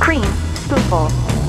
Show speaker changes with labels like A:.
A: Cream, spoonful.